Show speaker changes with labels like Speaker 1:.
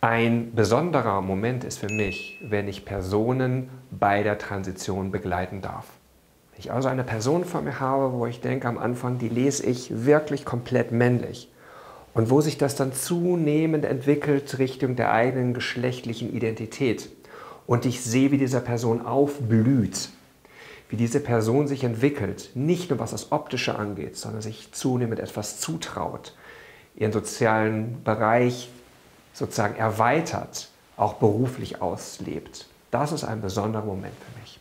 Speaker 1: Ein besonderer Moment ist für mich, wenn ich Personen bei der Transition begleiten darf. Wenn ich also eine Person vor mir habe, wo ich denke am Anfang, die lese ich wirklich komplett männlich. Und wo sich das dann zunehmend entwickelt Richtung der eigenen geschlechtlichen Identität. Und ich sehe, wie diese Person aufblüht, wie diese Person sich entwickelt, nicht nur was das Optische angeht, sondern sich zunehmend etwas zutraut, ihren sozialen Bereich sozusagen erweitert, auch beruflich auslebt. Das ist ein besonderer Moment für mich.